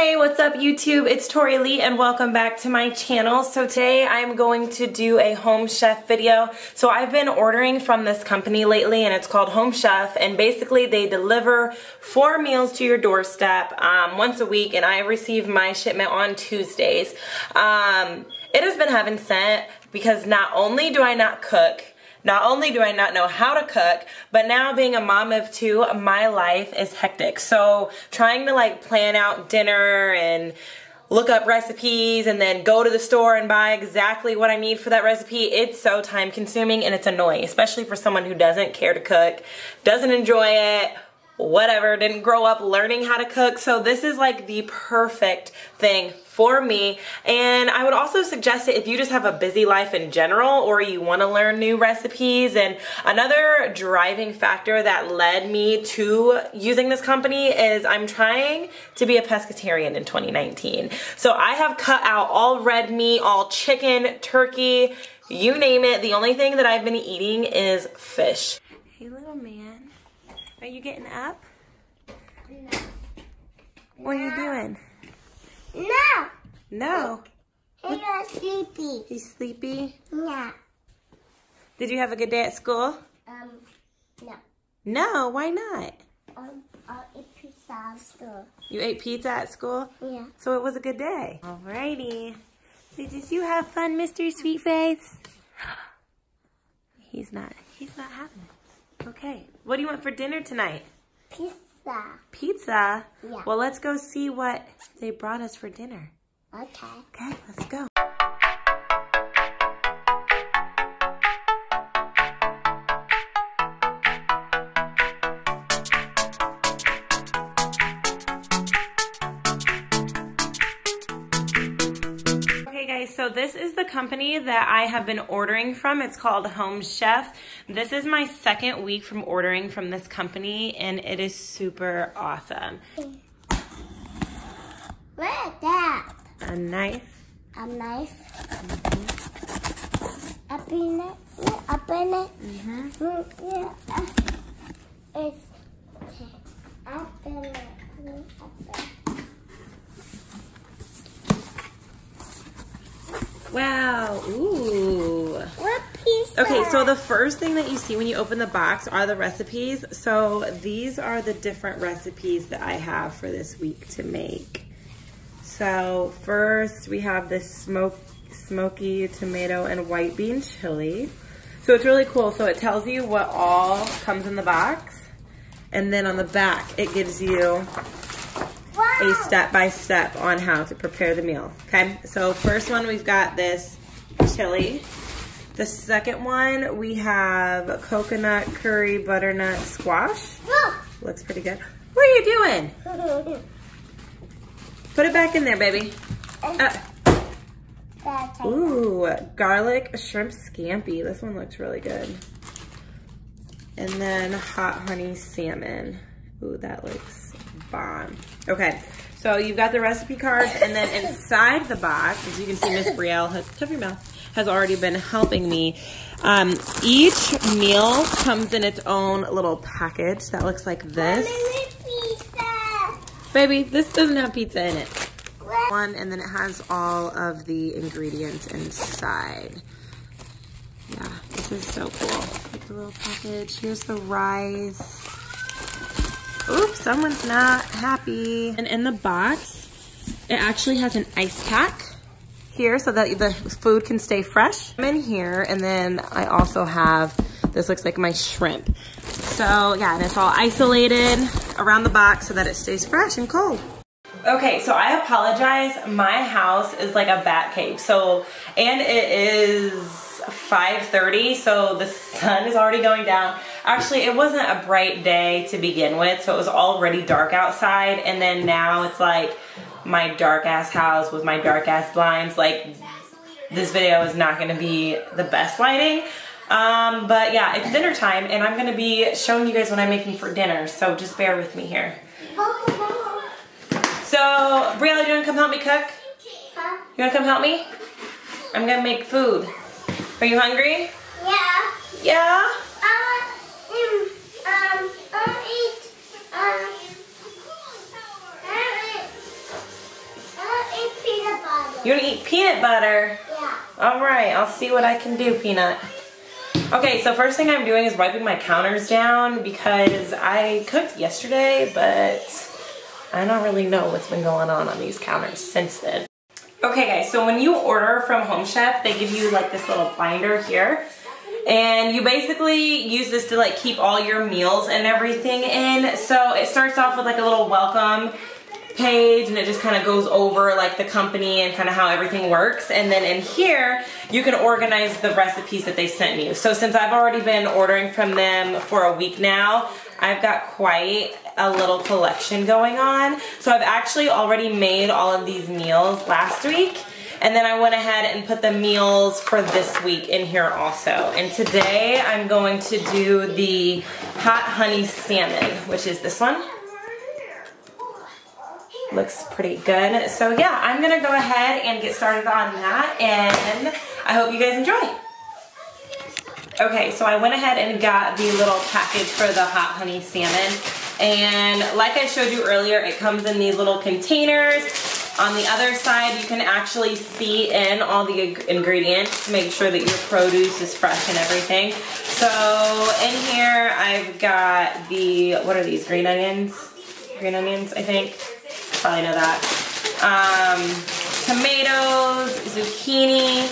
Hey, what's up YouTube? It's Tori Leigh and welcome back to my channel. So today I'm going to do a Home Chef video. So I've been ordering from this company lately and it's called Home Chef and basically they deliver four meals to your doorstep um, once a week and I receive my shipment on Tuesdays. Um, it has been heaven sent because not only do I not cook, not only do I not know how to cook, but now being a mom of two, my life is hectic. So trying to like plan out dinner and look up recipes and then go to the store and buy exactly what I need for that recipe, it's so time consuming and it's annoying, especially for someone who doesn't care to cook, doesn't enjoy it, whatever, didn't grow up learning how to cook. So this is like the perfect thing for me. And I would also suggest it if you just have a busy life in general or you want to learn new recipes. And another driving factor that led me to using this company is I'm trying to be a pescatarian in 2019. So I have cut out all red meat, all chicken, turkey, you name it. The only thing that I've been eating is fish. Hey little man. Are you getting up? No. What are you doing? No. No. He's sleepy. He's sleepy? Yeah. Did you have a good day at school? Um, no. No, why not? Um, I'll eat pizza at school. You ate pizza at school? Yeah. So it was a good day. Alrighty. So did you have fun, Mr. Sweetface? He's not, he's not having it. Okay. What do you want for dinner tonight? Pizza. Pizza? Yeah. Well, let's go see what they brought us for dinner. Okay. Okay, let's go. So this is the company that I have been ordering from. It's called Home Chef. This is my second week from ordering from this company and it is super awesome. What is that? A knife. A knife. Mm -hmm. Open it. Mm -hmm. Yeah. It's. Open it. Wow. Ooh. What piece? Okay, so the first thing that you see when you open the box are the recipes. So these are the different recipes that I have for this week to make. So first we have this smoke, smoky tomato and white bean chili. So it's really cool. So it tells you what all comes in the box. And then on the back, it gives you a step-by-step -step on how to prepare the meal, okay? So first one, we've got this chili. The second one, we have coconut curry butternut squash. Looks pretty good. What are you doing? Put it back in there, baby. Uh, ooh, garlic shrimp scampi. This one looks really good. And then hot honey salmon. Ooh, that looks bomb. Okay, so you've got the recipe cards, and then inside the box, as you can see, Miss Brielle has, cover your mouth, has already been helping me. Um, each meal comes in its own little package that looks like this. Baby, this doesn't have pizza in it. One, and then it has all of the ingredients inside. Yeah, this is so cool. Like the little package. Here's the rice. Oops, someone's not happy. And in the box, it actually has an ice pack here so that the food can stay fresh. I'm in here and then I also have, this looks like my shrimp. So yeah, and it's all isolated around the box so that it stays fresh and cold. Okay, so I apologize. My house is like a bat cave. So, and it is 5.30, so the sun is already going down. Actually, it wasn't a bright day to begin with, so it was already dark outside, and then now it's like my dark ass house with my dark ass blinds. Like, this video is not gonna be the best lighting. Um, but yeah, it's dinner time, and I'm gonna be showing you guys what I'm making for dinner, so just bear with me here. So, Brielle, you wanna come help me cook? You wanna come help me? I'm gonna make food. Are you hungry? Yeah. Yeah? Uh, um, um, I'll eat, um, peanut butter. You wanna eat peanut butter? Yeah. All right, I'll see what I can do, Peanut. Okay, so first thing I'm doing is wiping my counters down because I cooked yesterday, but I don't really know what's been going on on these counters since then. Okay guys, so when you order from Home Chef, they give you like this little binder here. And you basically use this to like keep all your meals and everything in. So it starts off with like a little welcome page and it just kind of goes over like the company and kind of how everything works and then in here you can organize the recipes that they sent you so since I've already been ordering from them for a week now I've got quite a little collection going on so I've actually already made all of these meals last week and then I went ahead and put the meals for this week in here also. And today I'm going to do the hot honey salmon, which is this one looks pretty good. So yeah, I'm gonna go ahead and get started on that and I hope you guys enjoy. Okay, so I went ahead and got the little package for the hot honey salmon. And like I showed you earlier, it comes in these little containers. On the other side, you can actually see in all the ingredients to make sure that your produce is fresh and everything. So in here, I've got the, what are these, green onions? Green onions, I think probably know that. Um, tomatoes, zucchini,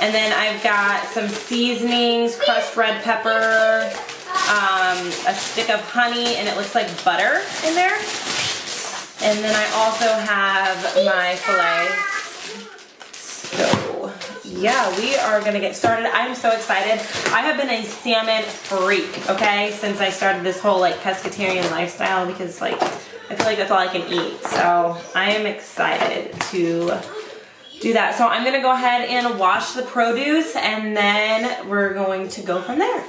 and then I've got some seasonings, crushed red pepper, um, a stick of honey, and it looks like butter in there. And then I also have my filet. So, yeah, we are gonna get started. I'm so excited. I have been a salmon freak, okay, since I started this whole like pescatarian lifestyle because like I feel like that's all I can eat. So I am excited to do that. So I'm gonna go ahead and wash the produce and then we're going to go from there.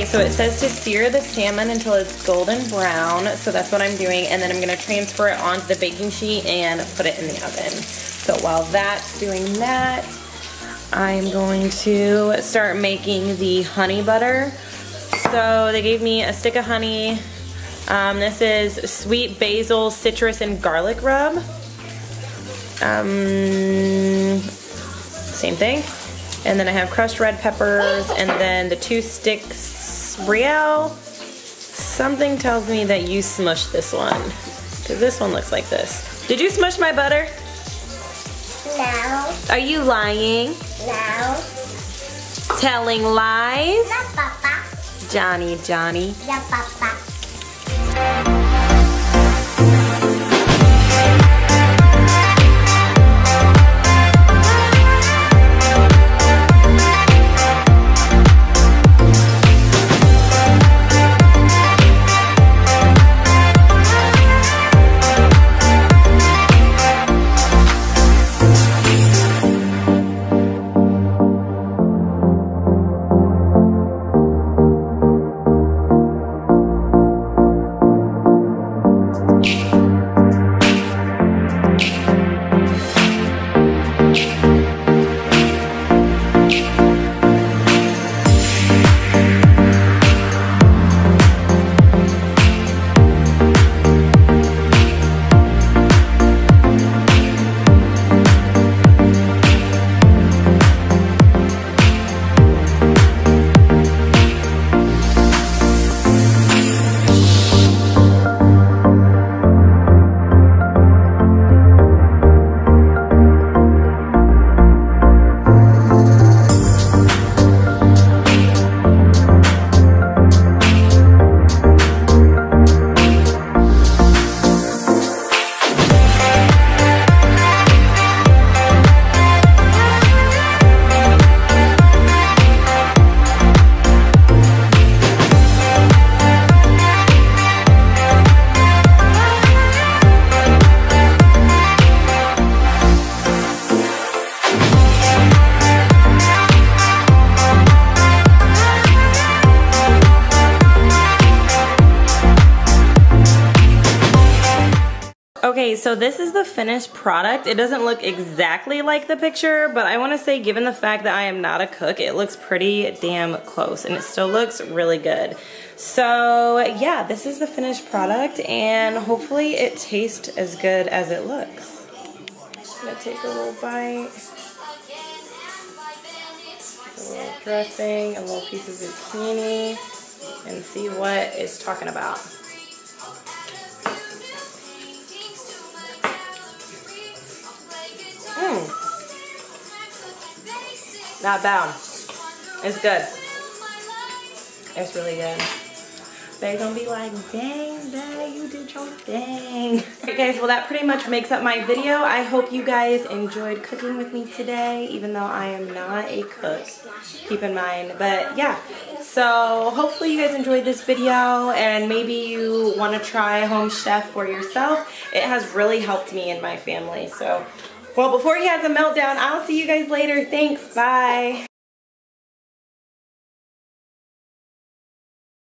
Okay, so it says to sear the salmon until it's golden brown. So that's what I'm doing. And then I'm gonna transfer it onto the baking sheet and put it in the oven. So while that's doing that, I'm going to start making the honey butter. So they gave me a stick of honey. Um, this is sweet basil, citrus, and garlic rub. Um, same thing. And then I have crushed red peppers and then the two sticks Brielle. Something tells me that you smushed this one. Cause this one looks like this. Did you smush my butter? No. Are you lying? No. Telling lies? No, Papa. Johnny, Johnny. Yeah, Papa. Okay, so this is the finished product. It doesn't look exactly like the picture, but I wanna say given the fact that I am not a cook, it looks pretty damn close and it still looks really good. So yeah, this is the finished product and hopefully it tastes as good as it looks. I'm gonna take a little bite. A little dressing, a little piece of zucchini, and see what it's talking about. Not bad. It's good. It's really good. They're gonna be like, dang, dang, you did your thing. Okay guys, well that pretty much makes up my video. I hope you guys enjoyed cooking with me today, even though I am not a cook, keep in mind. But yeah, so hopefully you guys enjoyed this video and maybe you wanna try Home Chef for yourself. It has really helped me and my family, so. Well, before he has a meltdown, I'll see you guys later. Thanks, bye.